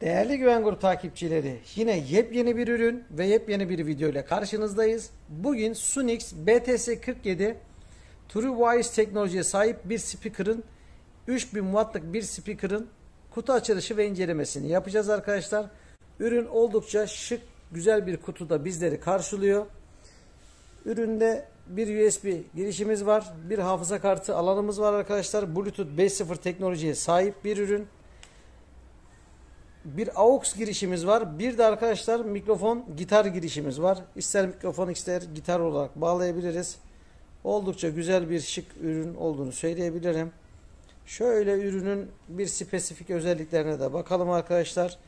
Değerli Güven Grup takipçileri, yine yepyeni bir ürün ve yepyeni bir video ile karşınızdayız. Bugün Sunix BTS47 TrueWise teknolojiye sahip bir speaker'ın 3000 wattlık bir speaker'ın kutu açılışı ve incelemesini yapacağız arkadaşlar. Ürün oldukça şık, güzel bir kutuda bizleri karşılıyor. Üründe bir USB girişimiz var, bir hafıza kartı alanımız var arkadaşlar. Bluetooth 5.0 teknolojiye sahip bir ürün bir AUX girişimiz var. Bir de arkadaşlar mikrofon gitar girişimiz var. İster mikrofon ister gitar olarak bağlayabiliriz. Oldukça güzel bir şık ürün olduğunu söyleyebilirim. Şöyle ürünün bir spesifik özelliklerine de bakalım arkadaşlar.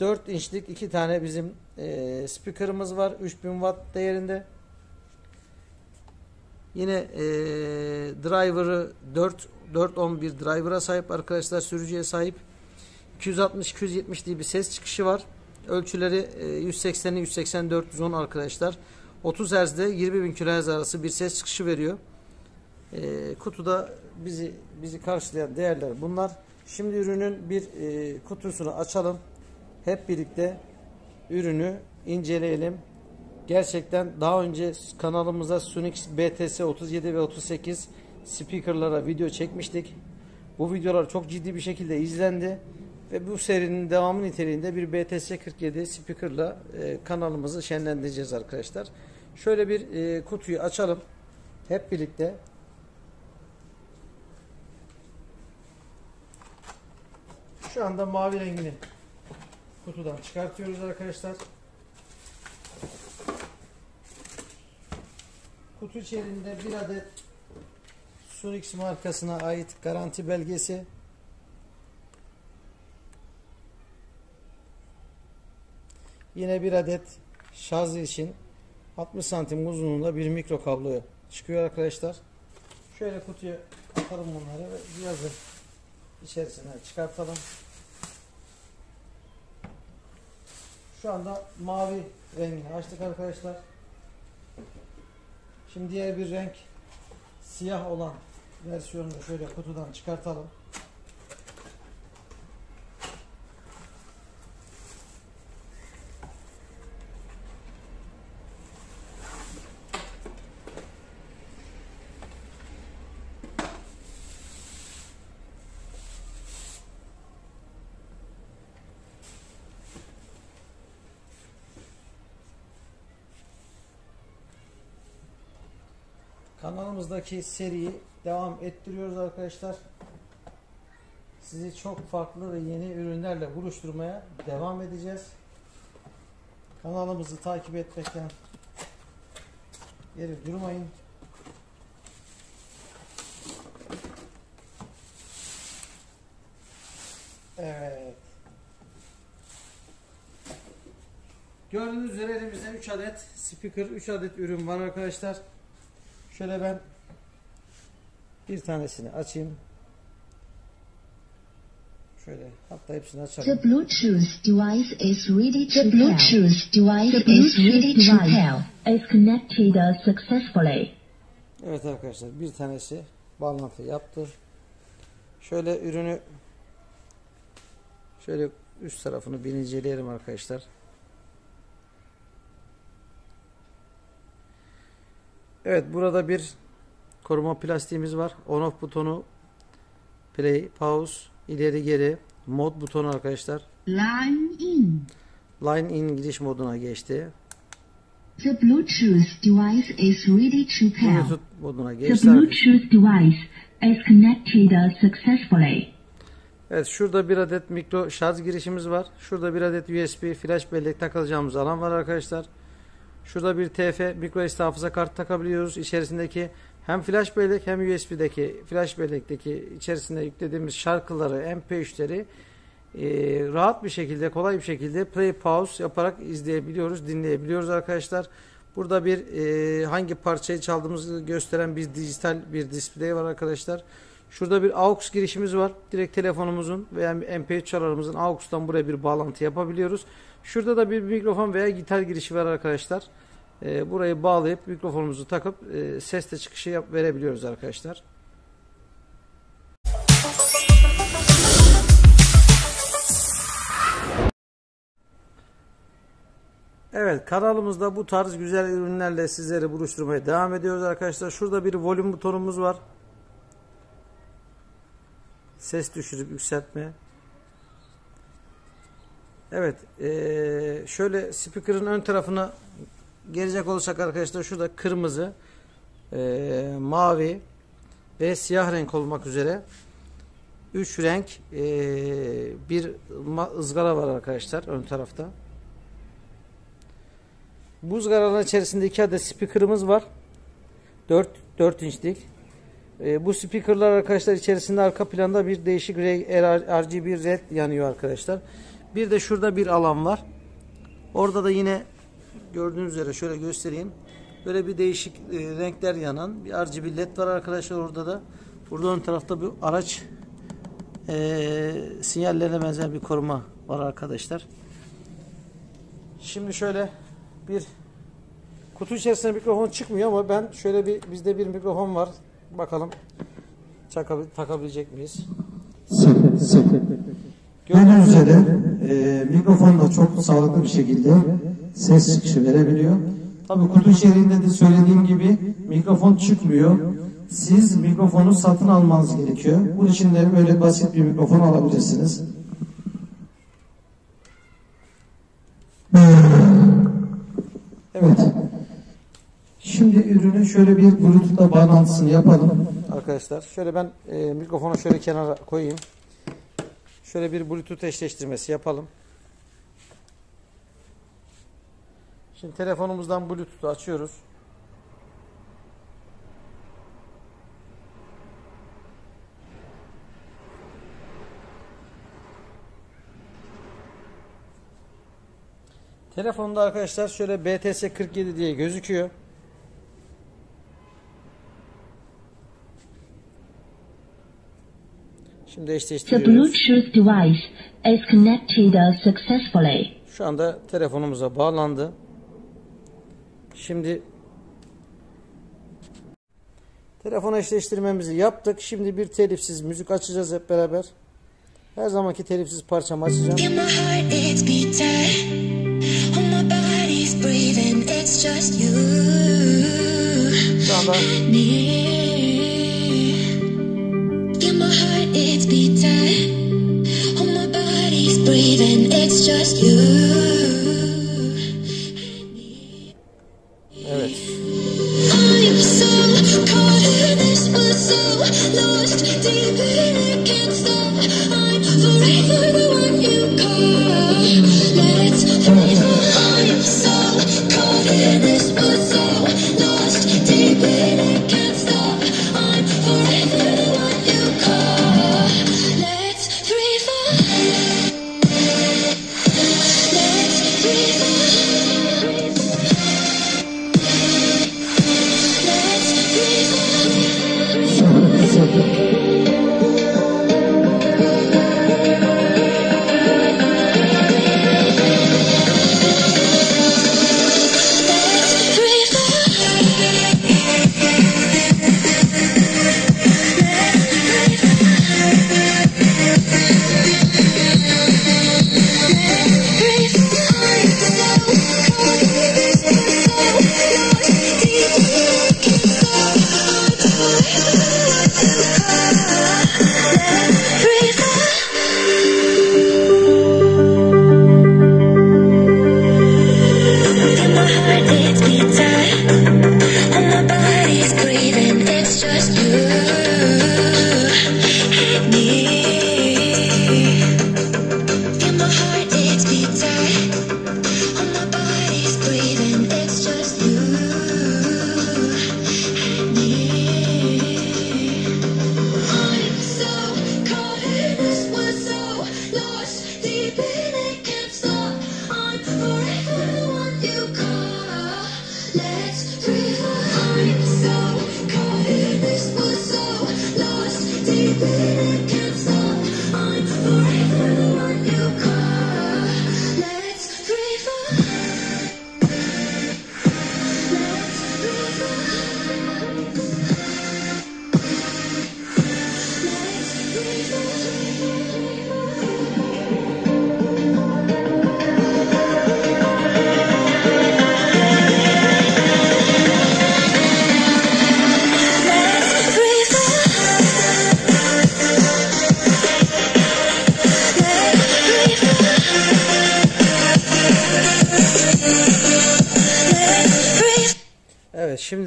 4 inçlik iki tane bizim e, speaker'ımız var. 3000 watt değerinde. Yine e, driver'ı 4 411 driver'a sahip arkadaşlar sürücüye sahip. 260-270 diye bir ses çıkışı var. Ölçüleri 180'i 180 410 arkadaşlar. 30 Hz'de 20.000 kHz arası bir ses çıkışı veriyor. E, kutuda bizi bizi karşılayan değerler bunlar. Şimdi ürünün bir e, kutusunu açalım. Hep birlikte ürünü inceleyelim. Gerçekten daha önce kanalımıza Sunix BTS 37 ve 38 speakerlara video çekmiştik. Bu videolar çok ciddi bir şekilde izlendi. Ve bu serinin devamı niteliğinde bir BTS47 speakerla e, kanalımızı şenlendireceğiz arkadaşlar. Şöyle bir e, kutuyu açalım. Hep birlikte. Şu anda mavi rengini kutudan çıkartıyoruz arkadaşlar. Kutu içerisinde bir adet Sunix markasına ait garanti belgesi Yine bir adet şarj için 60 santim uzunluğunda bir mikro kablo çıkıyor arkadaşlar. Şöyle kutuya atalım bunları ve cihazı içerisine çıkartalım. Şu anda mavi rengini açtık arkadaşlar. Şimdi diğer bir renk siyah olan versiyonunu şöyle kutudan çıkartalım. Kanalımızdaki seriyi devam ettiriyoruz arkadaşlar. Sizi çok farklı ve yeni ürünlerle buluşturmaya devam edeceğiz. Kanalımızı takip etmekten geri durmayın. Evet. Gördüğünüz üzere elimizde 3 adet speaker, 3 adet ürün var arkadaşlar. Şöyle ben bir tanesini açayım. Şöyle hatta hepsini açalım. The Bluetooth device is ready to The Bluetooth device The Bluetooth is ready to pair. is connected successfully. Evet arkadaşlar bir tanesi bağlantı yaptı. Şöyle ürünü şöyle üst tarafını bir inceleyelim arkadaşlar. Evet burada bir koruma plastiğimiz var. On off butonu play, pause, ileri geri mod butonu arkadaşlar. Line in. Line in giriş moduna geçti. The Bluetooth device is ready to pair. Bluetooth moduna The geçti. Bluetooth device is connected successfully. Evet şurada bir adet mikro şarj girişimiz var. Şurada bir adet USB flash bellek takılacağımız alan var arkadaşlar. Şurada bir TF micro SD hafıza kartı takabiliyoruz. İçerisindeki hem flash bellek hem USB'deki flash bellekteki içerisinde yüklediğimiz şarkıları, MP3'leri e, rahat bir şekilde, kolay bir şekilde play pause yaparak izleyebiliyoruz, dinleyebiliyoruz arkadaşlar. Burada bir e, hangi parçayı çaldığımızı gösteren bir dijital bir display var arkadaşlar. Şurada bir AUX girişimiz var. Direkt telefonumuzun veya MP3 çalarımızın AUX'tan buraya bir bağlantı yapabiliyoruz. Şurada da bir mikrofon veya gitar girişi var arkadaşlar. E, burayı bağlayıp mikrofonumuzu takıp e, sesle çıkışı yap verebiliyoruz arkadaşlar. Evet kanalımızda bu tarz güzel ürünlerle sizleri buluşturmaya devam ediyoruz arkadaşlar. Şurada bir volüm butonumuz var. Ses düşürüp yükseltme. Evet ee, şöyle speaker'ın ön tarafına gelecek olursak arkadaşlar şurada kırmızı, ee, mavi ve siyah renk olmak üzere 3 renk ee, bir ızgara var arkadaşlar ön tarafta. Bu ızgaranın içerisinde 2 adet speaker'ımız var. 4 4 inçlik. E, bu speaker'lar arkadaşlar içerisinde arka planda bir değişik RGB red yanıyor arkadaşlar. Bir de şurada bir alan var. Orada da yine gördüğünüz üzere şöyle göstereyim. Böyle bir değişik e, renkler yanan bir RGB led var arkadaşlar orada da. Burada ön tarafta bir araç e, sinyallerine benzer bir koruma var arkadaşlar. Şimdi şöyle bir kutu içerisinde mikrofon çıkmıyor ama ben şöyle bir bizde bir mikrofon var. Bakalım takabilecek miyiz? Gördüğünüz üzere e, mikrofon da çok sağlıklı bir şekilde ses çıkışı verebiliyor. Tabii kutu içeriğinde de söylediğim gibi mikrofon çıkmıyor. Siz mikrofonu satın almanız gerekiyor. Bunun için de böyle basit bir mikrofon alabilirsiniz. Evet. Şimdi ürünün şöyle bir Bluetooth'la bağlantısını yapalım. Arkadaşlar şöyle ben e, mikrofonu şöyle kenara koyayım. Şöyle bir Bluetooth eşleştirmesi yapalım. Şimdi telefonumuzdan Bluetooth'u açıyoruz. Telefonda arkadaşlar şöyle BTS 47 diye gözüküyor. Şimdi The eşleştiriyoruz. Bluetooth device is connected successfully. Şu anda telefonumuza bağlandı. Şimdi telefon eşleştirmemizi yaptık. Şimdi bir telifsiz müzik açacağız hep beraber. Her zamanki telifsiz parçamı açacağım. In my breathing. It's just you. evet. I'm so caught this, so lost deep in it, can't stop. I'm forever the one you call. Let's Free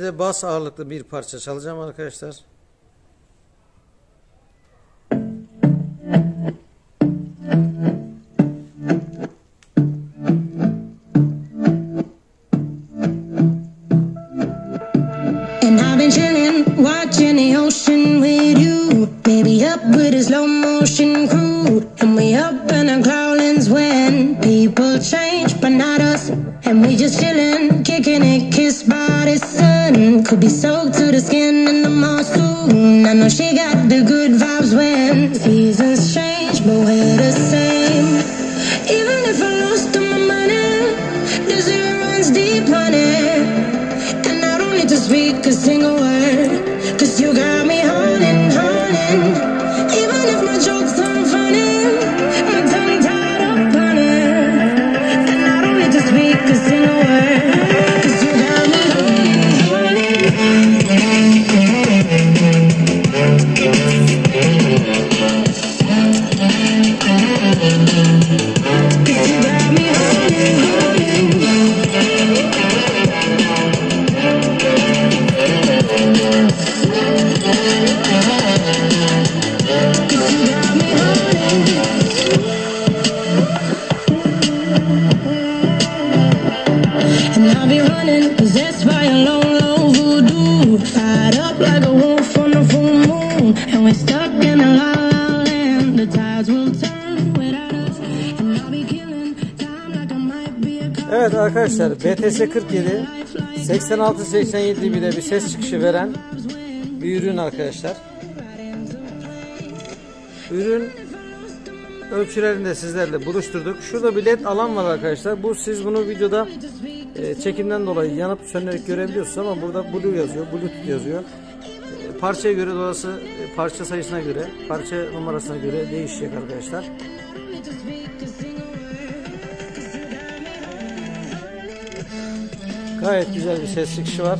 de bas ağırlıklı bir parça çalacağım arkadaşlar. The. Could be soaked to the skin in the mall soon. I know she got the good vibes when seasons change, but we're the same. Even if I lost all my money, the zero runs deep, honey. And I don't need to speak a single word Evet arkadaşlar BTS 47 86-87 bile bir ses çıkışı veren bir ürün arkadaşlar. Ürün ölçülerini de sizlerle buluşturduk. Şurada bir led alan var arkadaşlar. Bu siz bunu videoda e, çekimden dolayı yanıp sönerek görebiliyorsunuz ama burada blue yazıyor, bluetooth yazıyor. E, parçaya göre doğası e, parça sayısına göre, parça numarasına göre değişecek arkadaşlar. Gayet güzel bir ses çıkışı var.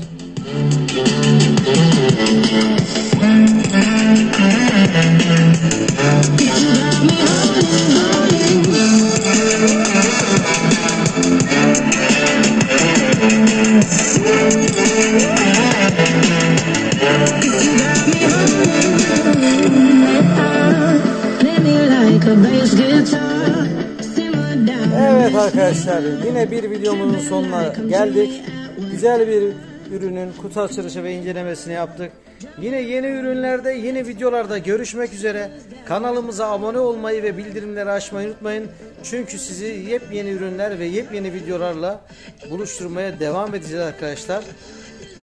Evet arkadaşlar yine bir videomuzun sonuna geldik. Güzel bir ürünün kutu açılışı ve incelemesini yaptık. Yine yeni ürünlerde yeni videolarda görüşmek üzere. Kanalımıza abone olmayı ve bildirimleri açmayı unutmayın. Çünkü sizi yepyeni ürünler ve yepyeni videolarla buluşturmaya devam edeceğiz arkadaşlar.